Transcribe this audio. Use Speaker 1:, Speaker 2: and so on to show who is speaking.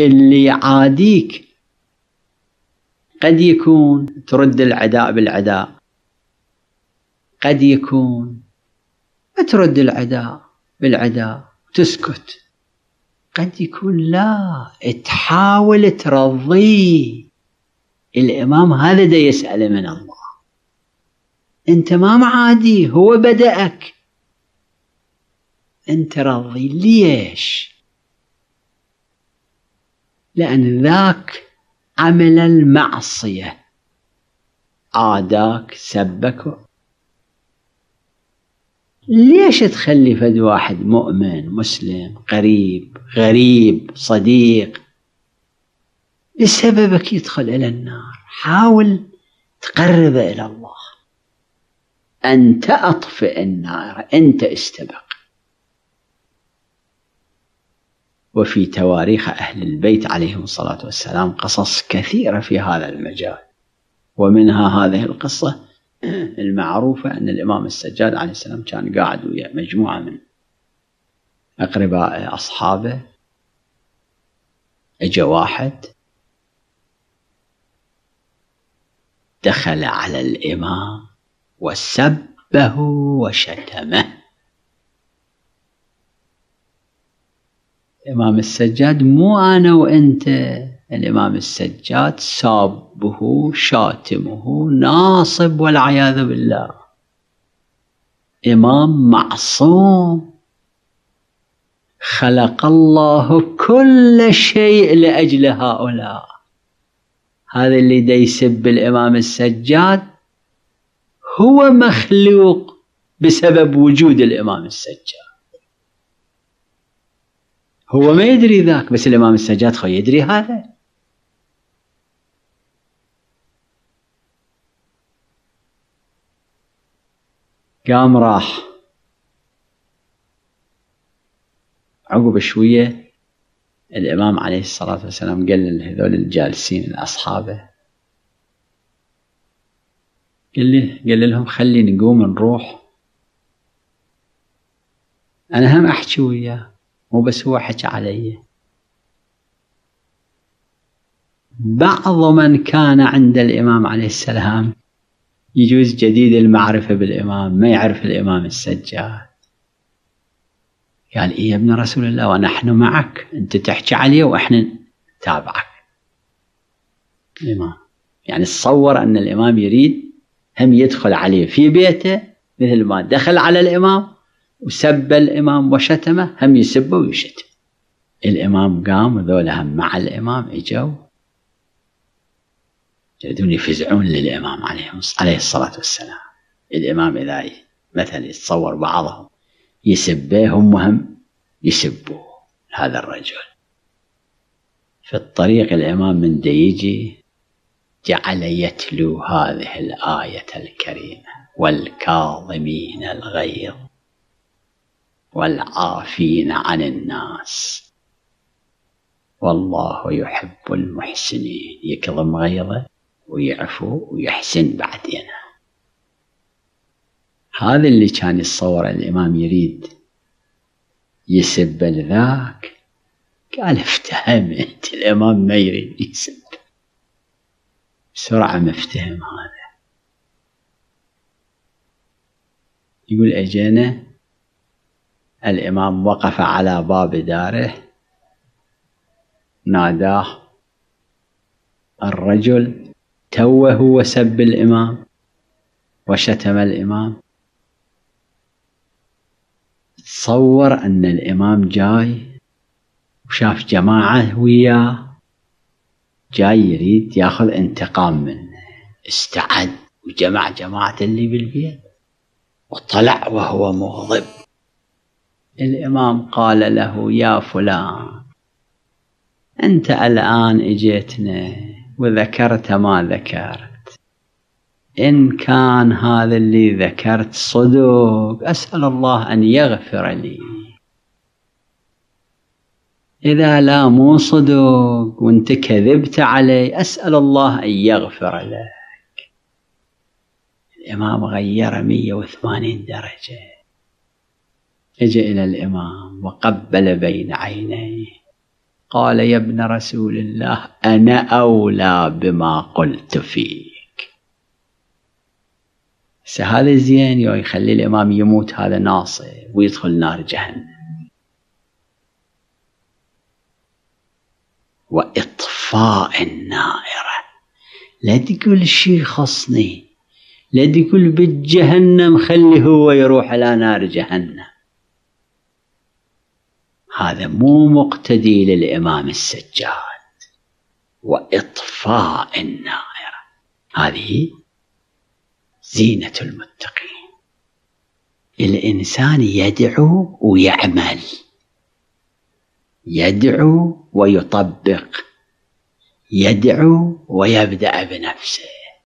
Speaker 1: اللي يعاديك قد يكون ترد العداء بالعداء. قد يكون ما ترد العداء بالعداء. تسكت. قد يكون لا تحاول ترضيه الإمام هذا دا يسأله من الله. أنت ما معادي هو بدأك. أنت راضي ليش؟ لأن ذاك عمل المعصية. عاداك سبك. ليش تخلي فد واحد مؤمن مسلم قريب غريب صديق؟ بسببك يدخل إلى النار. حاول تقربه إلى الله. أنت أطفئ النار. أنت استبق. وفي تواريخ أهل البيت عليهم الصلاة والسلام قصص كثيرة في هذا المجال. ومنها هذه القصة المعروفة أن الإمام السجاد عليه السلام كان قاعد ويا مجموعة من أقرباء أصحابه. اجى واحد. دخل على الإمام وسبه وشتمه. الإمام السجاد مو أنا وأنت. الإمام السجاد سابه شاتمه ناصب والعياذ بالله. إمام معصوم. خلق الله كل شيء لأجل هؤلاء. هذا اللي يسب الإمام السجاد هو مخلوق بسبب وجود الإمام السجاد. هو ما يدري ذاك بس الإمام السجاد خو يدري هذا. قام راح. عقب شوية الإمام عليه الصلاة والسلام قال لهذول الجالسين أصحابه قال لي قال لهم خلي نقوم نروح. أنا هم أحكي وياه. مو بس هو حكى علي. بعض من كان عند الإمام عليه السلام يجوز جديد المعرفة بالإمام ما يعرف الإمام السجاد. قال إيه يا ابن رسول الله ونحن معك. أنت تحكي عليه وإحنا نتابعك. الإمام يعني تصور أن الإمام يريد هم يدخل عليه في بيته مثل ما دخل على الإمام وسب الإمام وشتمه هم يسبه ويشتم الإمام قام وذولا هم مع الإمام إجوا. يريدون يفزعون للإمام عليه عليه الصلاة والسلام. الإمام إذا مثلا يتصور بعضهم يسبه هم هم يسبوه هذا الرجل. في الطريق الإمام من ديجي جعل يتلو هذه الآية الكريمة والكاظمين الغيظ. والعافين عن الناس. والله يحب المحسنين. يكظم غيظه ويعفو ويحسن بعدين هذا اللي كان يتصور الإمام يريد يسب ذاك قال افتهمت الإمام ما يريد يسب. بسرعة مفتهم هذا. يقول أجينا الإمام وقف على باب داره ناداه الرجل توه وسب الإمام وشتم الإمام. تصور أن الإمام جاي وشاف جماعة وياه جاي يريد ياخذ انتقام منه. استعد وجمع جماعة اللي بالبيت وطلع وهو مغضب. الإمام قال له يا فلان أنت الآن إجيتنا وذكرت ما ذكرت. إن كان هذا اللي ذكرت صدق أسأل الله أن يغفر لي. إذا لا مو صدق وإنت كذبت علي أسأل الله أن يغفر لك. الإمام غير 180 درجة. اجى إلى الإمام وقبل بين عينيه. قال يا ابن رسول الله أنا أولى بما قلت فيك. هذا زين يخلي الإمام يموت هذا ناصب ويدخل نار جهنم. وإطفاء النائرة. لا تقول شي خصني لا تقول بالجهنم خلي هو يروح على نار جهنم. هذا مو مقتدي للإمام السجاد. وإطفاء النائرة هذه زينة المتقين. الإنسان يدعو ويعمل. يدعو ويطبق. يدعو ويبدأ بنفسه.